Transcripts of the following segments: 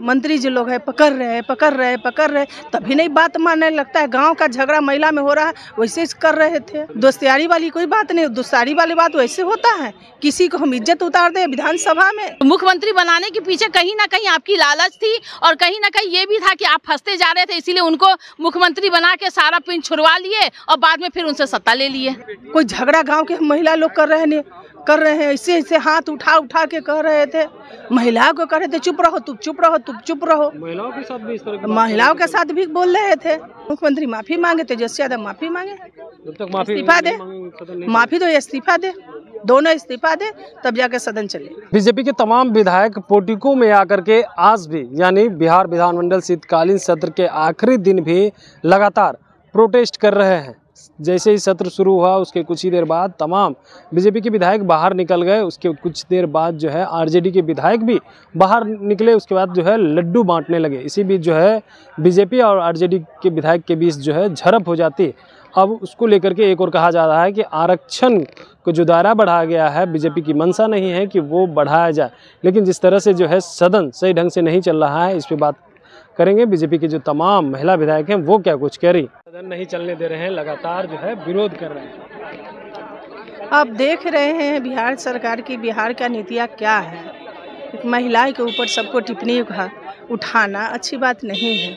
मंत्री जी लोग है पकड़ रहे हैं पकड़ रहे हैं पकड़ रहे हैं। तभी नहीं बात मानने लगता है गाँव का झगड़ा महिला में हो रहा है वैसे कर रहे थे। दोस्तारी वाली कोई बात नहीं दोस्तारी वाली बात वैसे होता है। किसी को हम इज़्ज़त उतार दे विधानसभा में। मुख्यमंत्री बनाने के पीछे कहीं ना कहीं आपकी लालच थी और कहीं ना कहीं ये भी था कि आप फंसते जा रहे थे इसीलिए उनको मुख्यमंत्री बना के सारा पिन छुड़वा लिए और बाद में फिर उनसे सत्ता ले लिए। कोई झगड़ा गाँव के महिला लोग कर रहे हैं कर रहे हैं ऐसे ऐसे हाथ उठा उठा के कह रहे थे। महिलाओं को कह रहे थे चुप रहो तुम चुप रहो तुम चुप रहो। महिलाओं के साथ भी इस तरह महिलाओं के साथ भी बोल रहे थे। मुख्यमंत्री माफ़ी मांगे तेजस्वी यादव माफ़ी मांगे जब तक माफ़ी इस्तीफा दे। माफ़ी दो इस्तीफा दे। दोनों इस्तीफा दे तब जाके सदन चले। बीजेपी के तमाम विधायक पोटिको में आकर के आज भी यानी बिहार विधानमंडल शीतकालीन सत्र के आखिरी दिन भी लगातार प्रोटेस्ट कर रहे हैं। जैसे ही सत्र शुरू हुआ, उसके कुछ ही देर बाद तमाम बीजेपी के विधायक बाहर निकल गए। उसके कुछ देर बाद जो है, आरजेडी के विधायक भी बाहर निकले। उसके बाद जो है, लड्डू बांटने लगे। इसी बीच जो है, बीजेपी और आरजेडी के विधायक के बीच जो है, झड़प हो जाती। अब उसको लेकर के एक और कहा जा रहा है कि आरक्षण को जो दायरा बढ़ाया गया है, बीजेपी की मंशा नहीं है कि वो बढ़ाया जाए। लेकिन जिस तरह से जो है, सदन सही ढंग से नहीं चल रहा है, इस पर बात करेंगे। बीजेपी के जो तमाम महिला विधायक हैं, वो क्या कुछ कह रही? सदन नहीं चलने दे रहे हैं, लगातार जो है विरोध कर रहे हैं। आप देख रहे हैं, बिहार सरकार की बिहार का नीतियाँ क्या है? महिलाएँ महिला के ऊपर सबको टिप्पणी उठाना अच्छी बात नहीं है।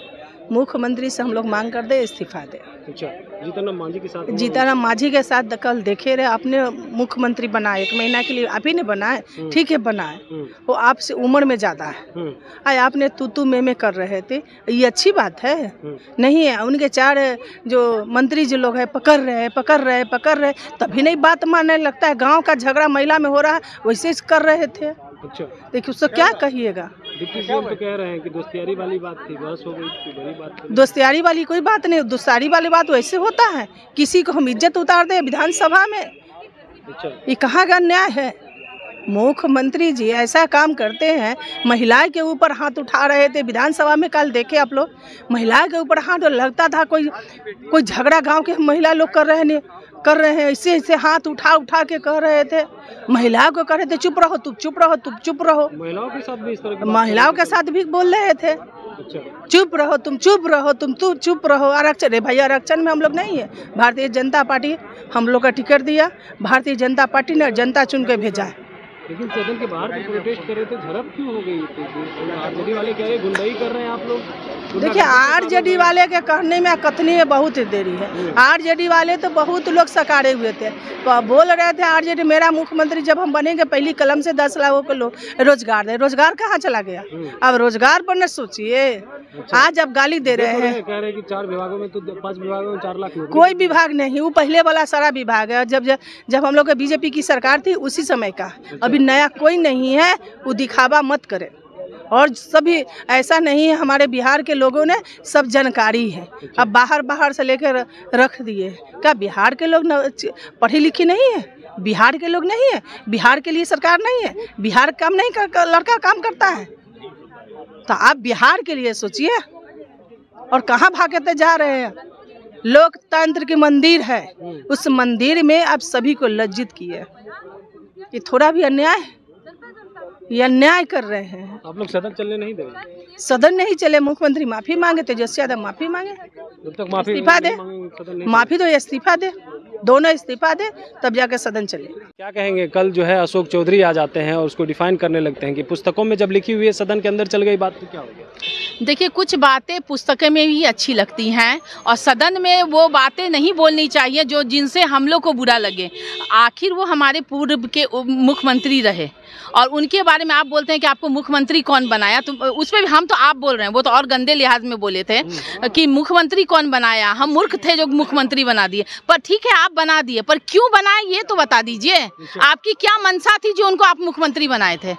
मुख्यमंत्री से हम लोग मांग कर दे, इस्तीफा दे। अच्छा जीतन मांझी के साथ मांझी के साथ कल देखे रहे आपने मुख्यमंत्री बनाए एक महीना के लिए आप ही ने बनाए ठीक है बनाए। हम्म, वो आपसे उम्र में ज़्यादा है। हम्म, आए आपने तू तू में में कर रहे थे। ये अच्छी बात है। हम्म। नहीं है उनके चार जो मंत्री जो लोग हैं पकड़ रहे हैं पकड़ रहे हैं पकड़ रहे तभी नहीं बात मानने लगता है। गाँव का झगड़ा महिला में हो रहा है वैसे कर रहे थे। अच्छा। देखिए उसको क्या कहिएगा? डिप्टी सीएम तो कह रहे हैं कि दोस्तियारी वाली बात थी बहस हो गई बड़ी बात थी दोस्तारी वाली कोई बात नहीं दोस्तारी वाली बात वैसे होता है। किसी को हम इज़्ज़त उतार दे विधानसभा में अच्छा। ये कहाँ का न्याय है? मुख्यमंत्री जी ऐसा काम करते हैं महिलाएँ के ऊपर हाथ उठा रहे थे विधानसभा में कल देखे आप लोग महिलाएँ के ऊपर हाथ लगता था कोई कोई झगड़ा गाँव के महिला लोग कर रहे हैं कर रहे हैं ऐसे ऐसे हाथ उठा उठा के कह रहे थे। महिलाओं को कह रहे थे चुप रहो तुम चुप रहो तुम चुप रहो। महिलाओं के साथ भी इस तरह की महिलाओं के साथ भी बोल रहे थे। अच्छा। चुप रहो तुम चुप रहो तुम तू चुप रहो। आरक्षण है भाई आरक्षण में हम लोग नहीं है। भारतीय जनता पार्टी हम लोग का टिकट दिया। भारतीय जनता पार्टी ने जनता चुन के भेजा है। लेकिन सदन के बाहर जो प्रोटेस्ट कर रहे थे झड़प क्यों हो गई? आरजेडी वाले कह रहे हैं गुंडाई कर रहे हैं आप लोग? देखिए आरजेडी वाले के कहने में कथनी में बहुत देरी है। आरजेडी वाले तो बहुत लोग सकारे हुए थे। तो बोल रहे थे आरजेडी मेरा मुख्यमंत्री जब हम बनेंगे पहली कलम से दस लाखों को लोग रोज़गार दे। रोज़गार कहाँ चला गया? अब रोज़गार पर न सोचिए। आज अब गाली दे रहे हैं। कह रहे हैं कि चार विभागों में तो पाँच विभागों में चार लाख कोई विभाग नहीं वो पहले वाला सारा विभाग है। जब जब जब हम लोग बीजेपी की सरकार थी उसी समय का। अभी नया कोई नहीं है, वो दिखावा मत करे। और सभी, ऐसा नहीं है, हमारे बिहार के लोगों ने सब जानकारी है। अब बाहर बाहर से लेकर रख दिए। क्या बिहार के लोग पढ़ी लिखी नहीं है? बिहार के लोग नहीं है? बिहार के लिए सरकार नहीं है? बिहार काम नहीं कर लड़का काम करता है। तो आप बिहार के लिए सोचिए। और कहाँ भागते जा रहे हैं? लोकतंत्र की मंदिर है। उस मंदिर में आप सभी को लज्जित किए। ये थोड़ा भी अन्याय ये अन्याय कर रहे हैं। आप लोग सदन चलने नहीं देंगे? सदन नहीं चले मुख्यमंत्री माफ़ी मांगे तेजस्वी यादव माफ़ी मांगे। जब तक माफ़ी इस्तीफा दे। माफ़ी तो इस्तीफा दे। दोनों इस्तीफा दे तब जाकर सदन चले। क्या कहेंगे कल जो है अशोक चौधरी आ जाते हैं और उसको डिफाइन करने लगते हैं कि पुस्तकों में जब लिखी हुई है सदन के अंदर चल गई बात तो क्या हो गया? देखिए कुछ बातें पुस्तकें में भी अच्छी लगती हैं और सदन में वो बातें नहीं बोलनी चाहिए जो जिनसे हम लोग को बुरा लगे। आखिर वो हमारे पूर्व के मुख्यमंत्री रहे और उनके बारे में आप बोलते हैं कि आपको मुख्यमंत्री कौन बनाया? तो उस पर भी हम तो आप बोल रहे हैं वो तो और गंदे लिहाज में बोले थे कि मुख्यमंत्री कौन बनाया? हम मूर्ख थे जो मुख्यमंत्री बना दिए। पर ठीक है आप बना दिए पर क्यों बनाए ये तो बता दीजिए। आपकी क्या मंशा थी जो उनको आप मुख्यमंत्री बनाए थे?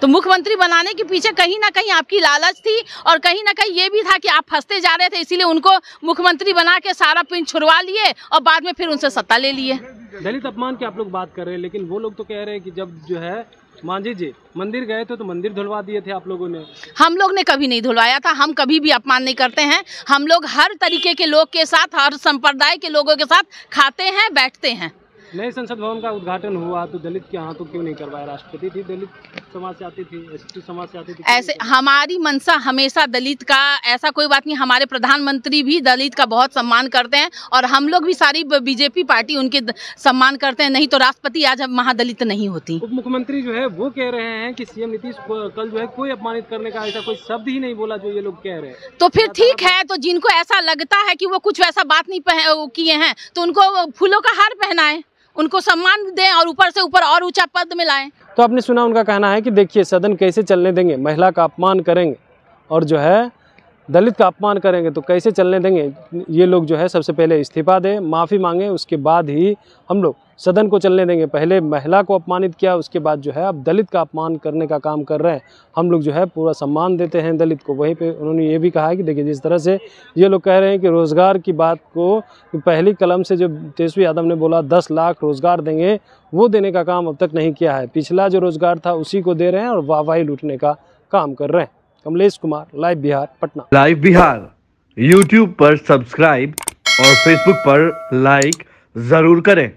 तो मुख्यमंत्री बनाने के पीछे कहीं ना कहीं आपकी लालच थी और कहीं ना कहीं ये भी था कि आप फंसते जा रहे थे इसीलिए उनको मुख्यमंत्री बना के सारा पिन छुड़वा लिए और बाद में फिर उनसे सत्ता ले लिए। दलित अपमान की आप लोग बात कर रहे हैं लेकिन वो लोग तो कह रहे हैं कि जब जो है मांझी जी मंदिर गए थे तो मंदिर धुलवा दिए थे आप लोगों ने। हम लोग ने कभी नहीं धुलवाया था हम कभी भी अपमान नहीं करते हैं। हम लोग हर तरीके के लोग के साथ हर संप्रदाय के लोगों के साथ खाते हैं बैठते हैं। नए संसद भवन का उद्घाटन हुआ तो दलित के यहाँ तो क्यों नहीं करवाया? राष्ट्रपति थी दलित। समाज से आती थी एस समाज से आती थी ऐसे हमारी मनसा हमेशा दलित का ऐसा कोई बात नहीं हमारे प्रधानमंत्री भी दलित का बहुत सम्मान करते हैं और हम लोग भी सारी बीजेपी पार्टी उनके सम्मान करते हैं नहीं तो राष्ट्रपति आज महादलित नहीं होती। उप मुख्यमंत्री जो है वो कह रहे हैं कि सीएम नीतीश कल जो है कोई अपमानित करने का ऐसा कोई शब्द ही नहीं बोला जो ये लोग कह रहे हैं। तो फिर ठीक है तो जिनको ऐसा लगता है कि वो कुछ वैसा बात नहीं किए हैं तो उनको फूलों का हार पहनाएँ उनको सम्मान दें और ऊपर से ऊपर और ऊँचा पद में लाएँ तो आपने सुना उनका कहना है कि देखिए सदन कैसे चलने देंगे, महिला का अपमान करेंगे और जो है दलित का अपमान करेंगे तो कैसे चलने देंगे? ये लोग जो है सबसे पहले इस्तीफा दें, माफ़ी मांगें, उसके बाद ही हम लोग सदन को चलने देंगे। पहले महिला को अपमानित किया, उसके बाद जो है अब दलित का अपमान करने का काम कर रहे हैं। हम लोग जो है पूरा सम्मान देते हैं दलित को। वहीं पे उन्होंने ये भी कहा है कि देखिए, जिस तरह से ये लोग कह रहे हैं कि रोज़गार की बात को पहली कलम से जो तेजस्वी यादव ने बोला, दस लाख रोज़गार देंगे, वो देने का काम अब तक नहीं किया है। पिछला जो रोज़गार था उसी को दे रहे हैं और वाहवाही लूटने का काम कर रहे हैं। Kamlesh Kumar, live Bihar, Patna. Live Bihar YouTube पर सब्सक्राइब और फेसबुक पर लाइक ज़रूर करें।